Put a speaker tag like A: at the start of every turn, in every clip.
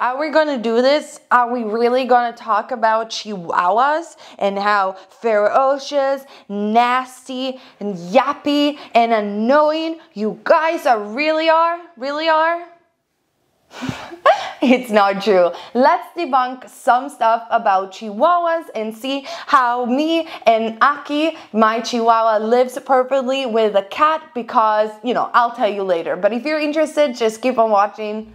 A: are we gonna do this? Are we really gonna talk about chihuahuas and how ferocious, nasty, and yappy and annoying you guys are really are? Really are? it's not true. Let's debunk some stuff about chihuahuas and see how me and Aki, my chihuahua, lives perfectly with a cat because, you know, I'll tell you later. But if you're interested, just keep on watching.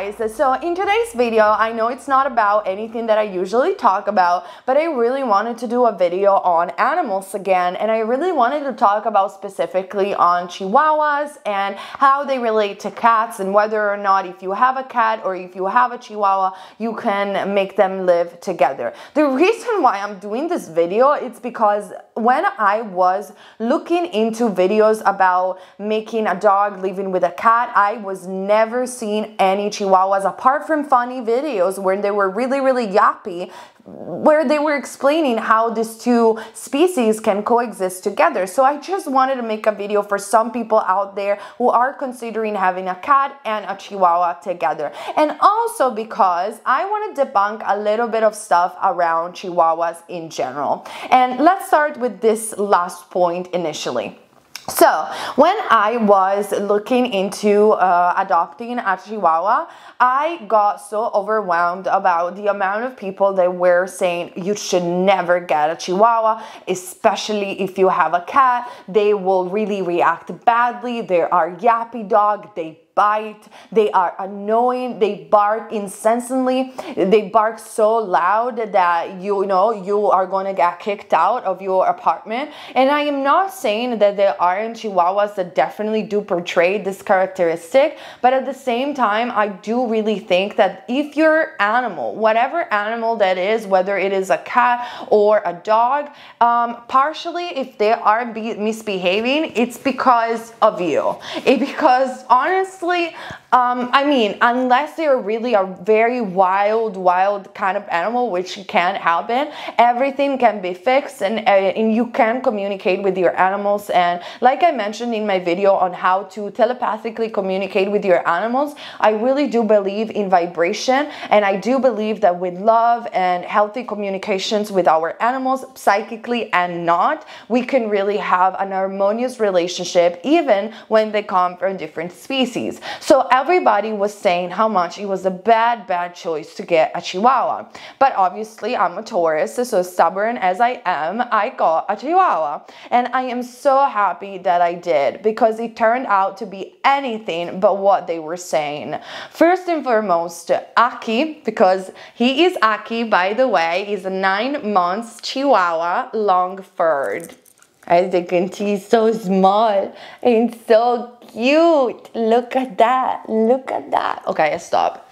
A: Guys. So in today's video I know it's not about anything that I usually talk about but I really wanted to do a video on animals again and I really wanted to talk about specifically on chihuahuas and how they relate to cats and whether or not if you have a cat or if you have a chihuahua you can make them live together. The reason why I'm doing this video it's because when I was looking into videos about making a dog living with a cat I was never seeing any chihuahuas apart from funny videos where they were really, really yappy where they were explaining how these two species can coexist together. So I just wanted to make a video for some people out there who are considering having a cat and a chihuahua together. And also because I want to debunk a little bit of stuff around chihuahuas in general. And let's start with this last point initially. So when I was looking into uh, adopting a Chihuahua, I got so overwhelmed about the amount of people that were saying you should never get a Chihuahua, especially if you have a cat. They will really react badly. They are yappy dog. They bite, they are annoying, they bark incessantly, they bark so loud that you know you are gonna get kicked out of your apartment. And I am not saying that there aren't chihuahuas that definitely do portray this characteristic, but at the same time, I do really think that if your animal, whatever animal that is, whether it is a cat or a dog, um, partially if they are misbehaving, it's because of you. It because honestly, honestly, um, I mean, unless they're really a very wild, wild kind of animal, which can happen, everything can be fixed and, uh, and you can communicate with your animals. And like I mentioned in my video on how to telepathically communicate with your animals, I really do believe in vibration. And I do believe that with love and healthy communications with our animals, psychically and not, we can really have an harmonious relationship even when they come from different species. So everybody was saying how much it was a bad, bad choice to get a Chihuahua. But obviously, I'm a Taurus, so stubborn as I am, I got a Chihuahua. And I am so happy that I did because it turned out to be anything but what they were saying. First and foremost, Aki, because he is Aki, by the way, is a nine months Chihuahua long furred. As you can see, so small and so cute. Look at that. Look at that. Okay, stop.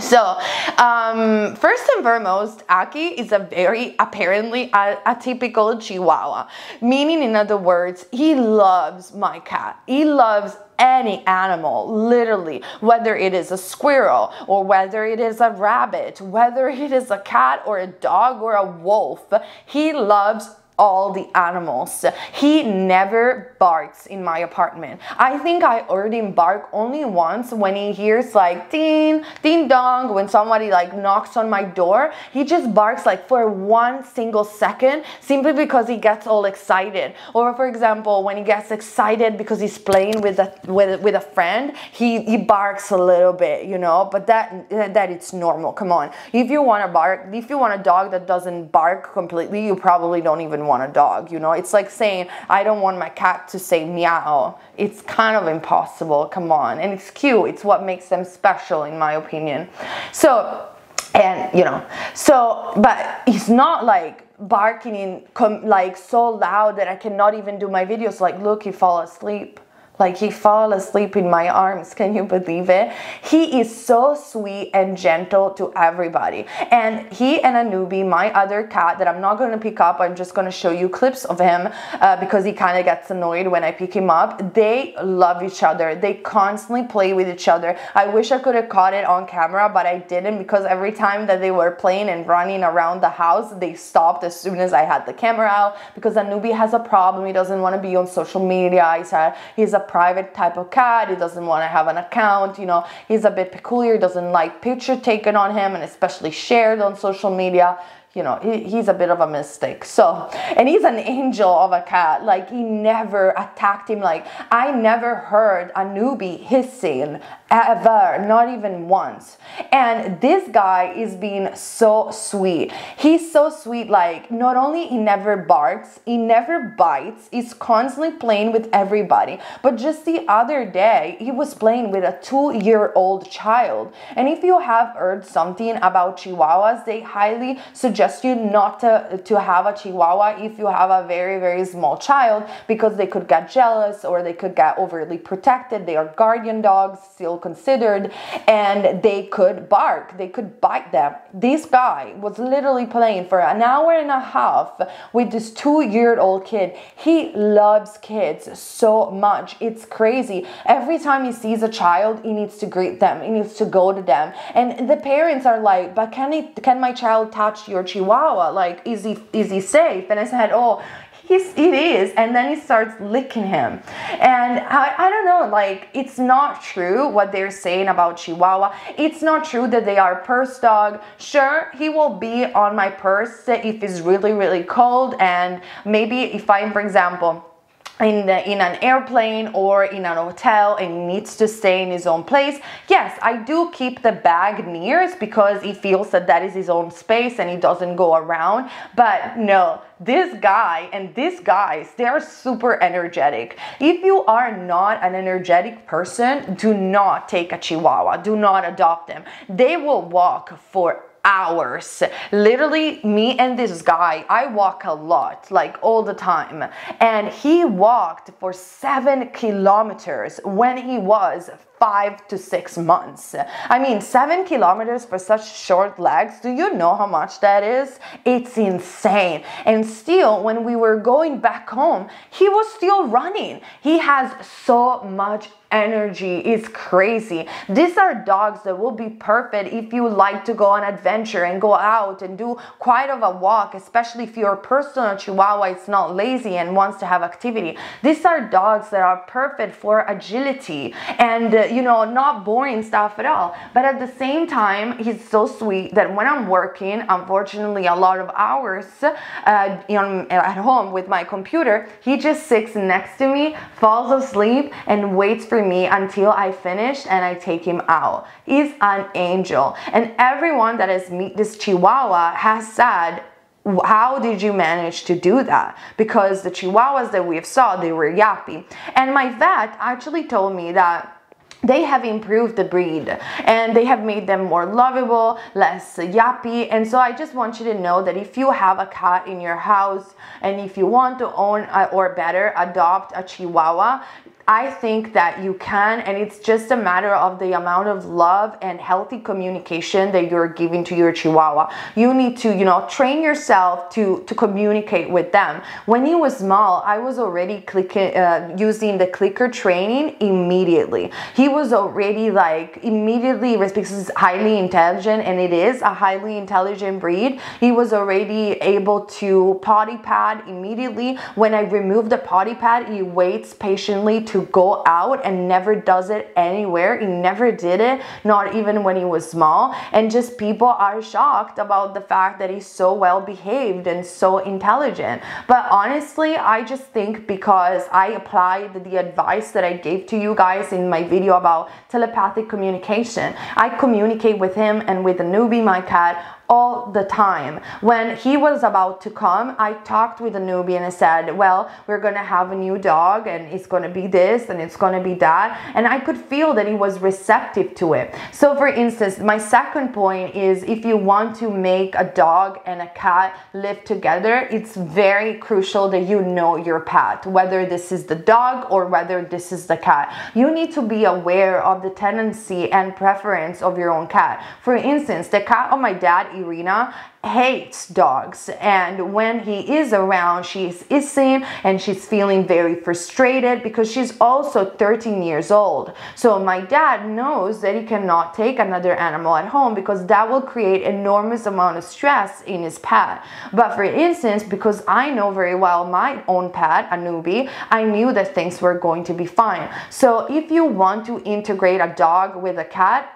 A: So, um, first and foremost, Aki is a very apparently a, a, typical Chihuahua, meaning, in other words, he loves my cat. He loves any animal, literally, whether it is a squirrel or whether it is a rabbit, whether it is a cat or a dog or a wolf, he loves all the animals. He never barks in my apartment. I think I heard him bark only once when he hears like ding, ding dong, when somebody like knocks on my door. He just barks like for one single second simply because he gets all excited. Or for example, when he gets excited because he's playing with a with, with a friend, he, he barks a little bit, you know, but that that it's normal. Come on. If you want to bark, if you want a dog that doesn't bark completely, you probably don't even want a dog, you know? It's like saying, I don't want my cat to say meow. It's kind of impossible, come on. And it's cute, it's what makes them special, in my opinion. So, and you know, so, but it's not like barking in like so loud that I cannot even do my videos. Like, look, he fall asleep. Like he fall asleep in my arms. Can you believe it? He is so sweet and gentle to everybody. And he and Anubi, my other cat that I'm not going to pick up, I'm just going to show you clips of him uh, because he kind of gets annoyed when I pick him up. They love each other. They constantly play with each other. I wish I could have caught it on camera, but I didn't because every time that they were playing and running around the house, they stopped as soon as I had the camera out because Anubi has a problem. He doesn't want to be on social media. He's a, he's a private type of cat. He doesn't want to have an account. You know, he's a bit peculiar, doesn't like picture taken on him and especially shared on social media you know, he, he's a bit of a mistake. So, and he's an angel of a cat. Like, he never attacked him. Like, I never heard Anubi hissing ever, not even once. And this guy is being so sweet. He's so sweet. Like, not only he never barks, he never bites, he's constantly playing with everybody. But just the other day, he was playing with a two year old child. And if you have heard something about Chihuahuas, they highly suggest suggest you not to, to have a chihuahua if you have a very, very small child because they could get jealous or they could get overly protected. They are guardian dogs, still considered, and they could bark, they could bite them. This guy was literally playing for an hour and a half with this two year old kid. He loves kids so much. It's crazy. Every time he sees a child, he needs to greet them, he needs to go to them. And the parents are like, but can, he, can my child touch your chihuahua like is he is he safe? And i said oh he's it is. And then he starts licking him. And I, I don't know like it's not true what they're saying about chihuahua. It's not true that they are purse dog. Sure he will be on my purse if it's really really cold. And maybe if i'm for example in, the, in an airplane or in an hotel and needs to stay in his own place, yes, I do keep the bag near because he feels that that is his own space and he doesn't go around. But no, this guy and these guys, they are super energetic. If you are not an energetic person, do not take a chihuahua, do not adopt them. They will walk for hours. Literally, me and this guy, I walk a lot, like all the time. And he walked for seven kilometers when he was five to six months. I mean, seven kilometers for such short legs, do you know how much that is? It's insane. And still, when we were going back home, he was still running. He has so much energy is crazy. These are dogs that will be perfect if you like to go on adventure and go out and do quite of a walk, especially if your personal chihuahua is not lazy and wants to have activity. These are dogs that are perfect for agility and uh, you know, not boring stuff at all. But at the same time, he's so sweet that when I'm working, unfortunately, a lot of hours uh, know, at home with my computer, he just sits next to me, falls asleep, and waits for me until I finish and I take him out. He's an angel. And everyone that has met this Chihuahua has said, how did you manage to do that? Because the chihuahuas that we have saw, they were yappy. And my vet actually told me that they have improved the breed and they have made them more lovable, less yappy. And so I just want you to know that if you have a cat in your house and if you want to own uh, or better adopt a chihuahua, I think that you can, and it's just a matter of the amount of love and healthy communication that you're giving to your Chihuahua. You need to, you know, train yourself to to communicate with them. When he was small, I was already clicking, uh, using the clicker training immediately. He was already like immediately because he's highly intelligent, and it is a highly intelligent breed. He was already able to potty pad immediately. When I remove the potty pad, he waits patiently to go out and never does it anywhere. He never did it, not even when he was small. And just people are shocked about the fact that he's so well behaved and so intelligent. But honestly, I just think because I applied the advice that I gave to you guys in my video about telepathic communication, I communicate with him and with the Anubi, my cat, all the time. When he was about to come, I talked with the Anubi and I said, well, we're to have a new dog and it's to be this and it's to be that. And I could feel that he was receptive to it. So for instance, my second point is if you want to make a dog and a cat live together, it's very crucial that you know your pet, whether this is the dog or whether this is the cat. You need to be aware of the tendency and preference of your own cat. For instance, the cat of my dad Irina hates dogs. And when he is around she's hissing and she's feeling very frustrated because she's also 13 years old. So my dad knows that he cannot take another animal at home because that will create enormous amount of stress in his pet. But for instance because I know very well my own pet Anubi I knew that things were going to be fine. So if you want to integrate a dog with a cat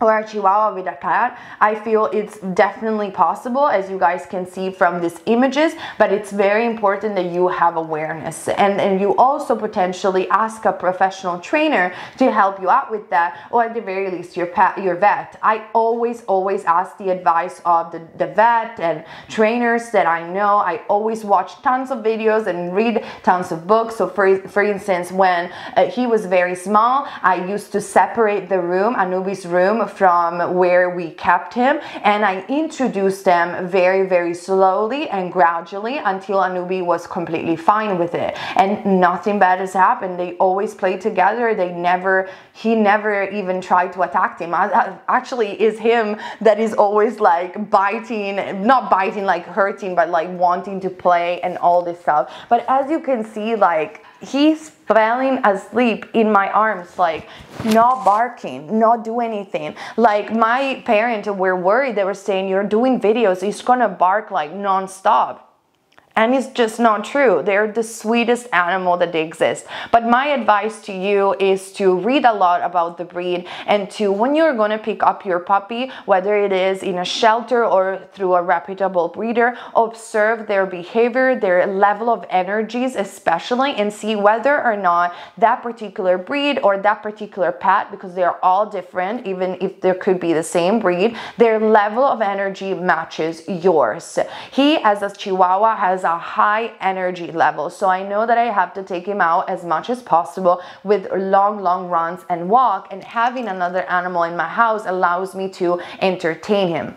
A: or a chihuahua with a cat i feel it's definitely possible as you guys can see from these images but it's very important that you have awareness. And and you also potentially ask a professional trainer to help you out with that or at the very least your pet your vet. I always always ask the advice of the, the vet and trainers that i know. I always watch tons of videos and read tons of books. So for for instance when uh, he was very small i used to separate the room Anubi's room from where we kept him and I introduced them very, very slowly and gradually until Anubi was completely fine with it. And nothing bad has happened. They always play together. They never, he never even tried to attack him. Actually, is him that is always like biting, not biting, like hurting, but like wanting to play and all this stuff. But as you can see, like he's falling asleep in my arms like not barking not do anything. Like my parents were worried. They were saying you're doing videos. He's gonna bark like non-stop and it's just not true. They're the sweetest animal that they exist. But my advice to you is to read a lot about the breed and to, when you're to pick up your puppy, whether it is in a shelter or through a reputable breeder, observe their behavior, their level of energies, especially, and see whether or not that particular breed or that particular pet, because they're all different, even if there could be the same breed, their level of energy matches yours. He, as a Chihuahua, has a high energy level. So I know that I have to take him out as much as possible with long, long runs and walk. And having another animal in my house allows me to entertain him.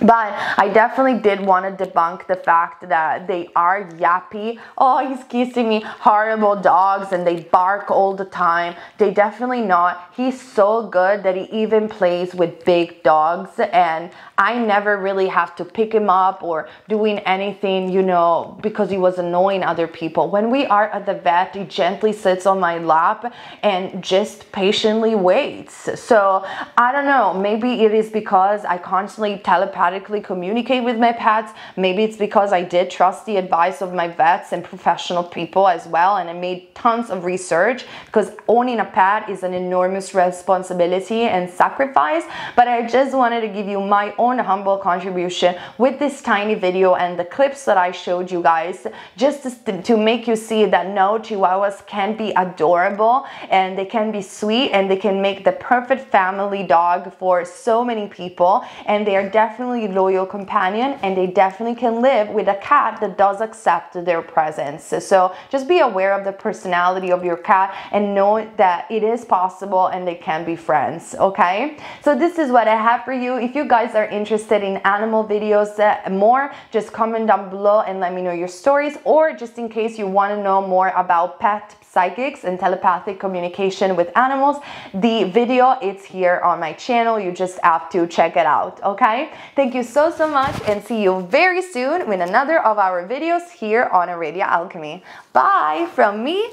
A: But I definitely did want to debunk the fact that they are yappy. Oh, he's kissing me. Horrible dogs and they bark all the time. They definitely not. He's so good that he even plays with big dogs and I never really have to pick him up or doing anything, you know, because he was annoying other people. When we are at the vet, he gently sits on my lap and just patiently waits. So I don't know, maybe it is because I constantly telepath communicate with my pets. Maybe it's because I did trust the advice of my vets and professional people as well. And I made tons of research because owning a pet is an enormous responsibility and sacrifice. But I just wanted to give you my own humble contribution with this tiny video and the clips that I showed you guys just to, to make you see that no, Chihuahuas can be adorable and they can be sweet and they can make the perfect family dog for so many people. And they are definitely loyal companion and they definitely can live with a cat that does accept their presence. So just be aware of the personality of your cat and know that it is possible and they can be friends, okay? So this is what I have for you. If you guys are interested in animal videos uh, more, just comment down below and let me know your stories or just in case you want to know more about pet psychics and telepathic communication with animals, the video it's here on my channel. You just have to check it out, okay? Thank you so, so much and see you very soon with another of our videos here on Iridia Alchemy. Bye from me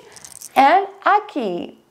A: and Aki.